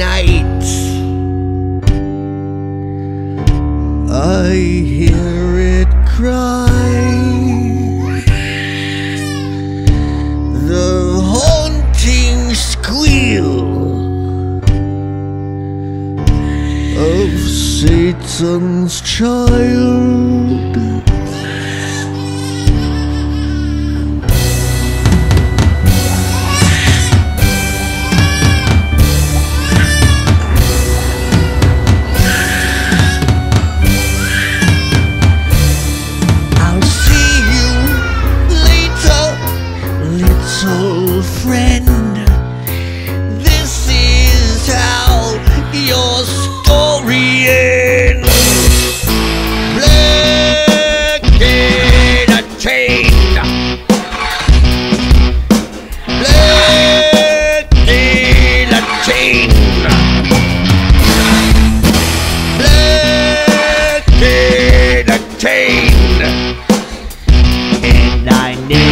night. I hear it cry. The haunting squeal of Satan's child. old friend. This is how your story ends. Black in a chain. Black in a chain. Black in a chain. And I knew.